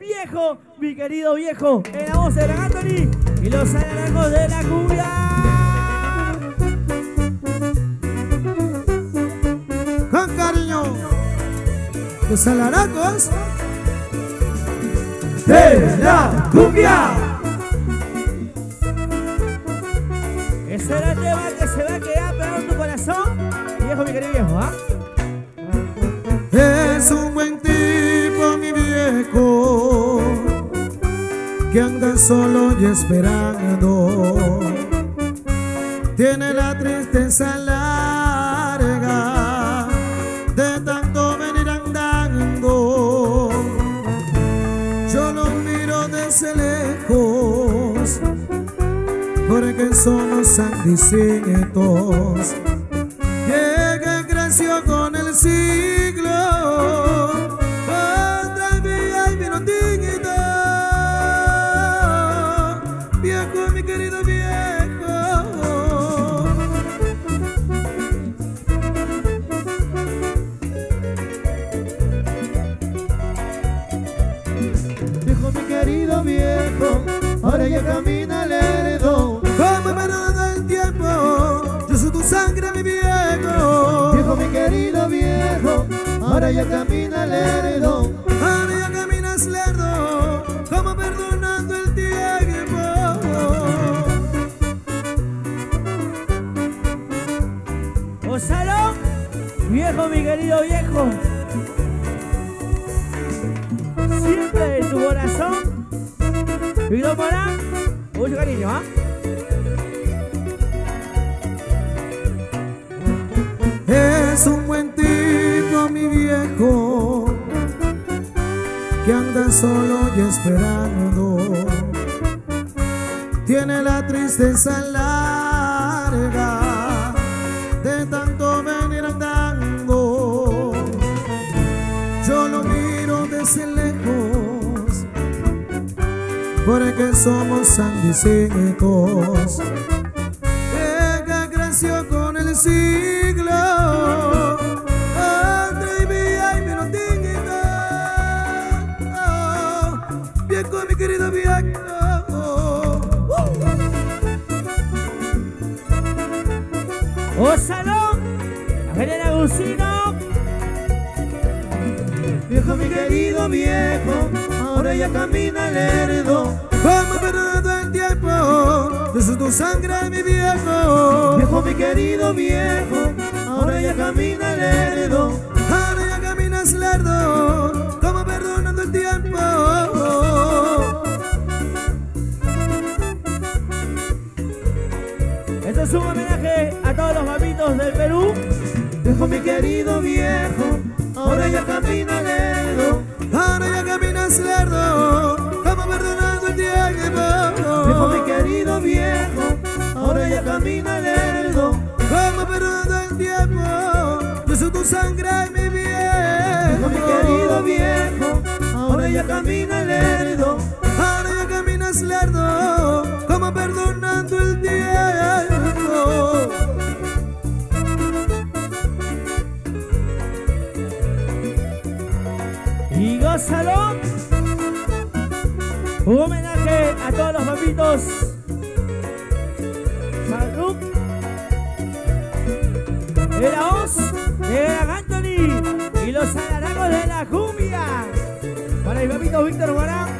Viejo, mi querido viejo, en la voz de la Anthony y los naranjos de la cumbia. Con cariño, los alaracos de la cumbia. Ese era el tema que se va a quedar pegado en tu corazón. Viejo, mi querido viejo, ¿ah? Es un buen que anda solo y esperando. Tiene la tristeza larga de tanto venir andando. Yo lo miro desde lejos, porque somos sandicitos. Llega creció con el siglo. Querido viejo. Ahora ya camina lerdo. Como perdido el tiempo. Yo soy tu sangre, mi viejo. Viejo, mi querido viejo. Ahora ya camina lerdo. Ahora ya caminas lerdo. Como perdonando el tiempo. Gonzalo, viejo, mi querido viejo. Siempre en tu corazón. Víctor Morán, mucho cariño, ¿ah? Es un buen tipo, mi viejo, que anda solo y esperando. Tiene la tristeza larga de tanto venir andando. Yo lo miro desde lejos, porque somos sandicitos. Ella creció con el siglo. Otra vía y dignidad. Oh, Viejo, mi querido viejo. Gonzalo, Javier Agusino, Viejo, mi querido viejo. Ahora ya camina lerdo. Como perdido el tiempo. Soy tu sangre, mi viejo. viejo, mi querido viejo. Ahora ya camina lerdo. Ahora ya caminas lerdo. Como perdonando el tiempo. Este es un homenaje a todos los papitos del Perú. Viejo, mi querido viejo. Ahora ya camina lerdo. Ahora ya caminas lerdo. Como perdonando el tiempo. Viejo, mi querido viejo. Ahora ya camina lerdo. Como perdonando el tiempo. Yo soy tu sangre, mi viejo. Viejo, mi querido viejo. Ahora ya camina lerdo. Ahora ya caminas lerdo. Y Gonzalo, un homenaje a todos los papitos. Salud. De la voz de la Anthony y los alaragos de la cumbia. Para el papito Víctor Guarán.